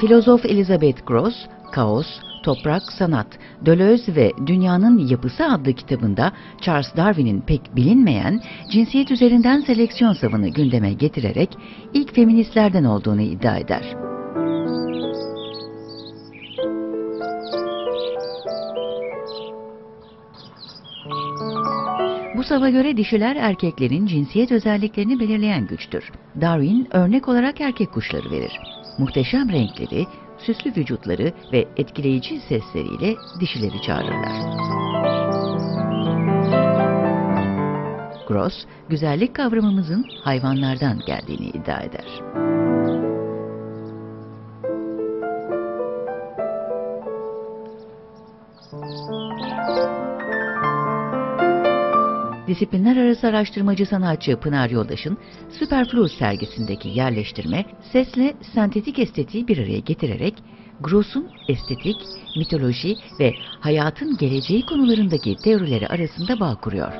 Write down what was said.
Filozof Elizabeth Gross, Kaos, Toprak, Sanat, Deleuze ve Dünyanın Yapısı adlı kitabında Charles Darwin'in pek bilinmeyen cinsiyet üzerinden seleksiyon savını gündeme getirerek ilk feministlerden olduğunu iddia eder. Bu sava göre dişiler erkeklerin cinsiyet özelliklerini belirleyen güçtür. Darwin örnek olarak erkek kuşları verir. Muhteşem renkleri, süslü vücutları ve etkileyici sesleriyle dişileri çağırırlar. Gross, güzellik kavramımızın hayvanlardan geldiğini iddia eder. Disiplinler arası araştırmacı sanatçı Pınar Yoldaş'ın Superfluous sergisindeki yerleştirme, sesle sentetik estetiği bir araya getirerek Gross'un estetik, mitoloji ve hayatın geleceği konularındaki teorileri arasında bağ kuruyor.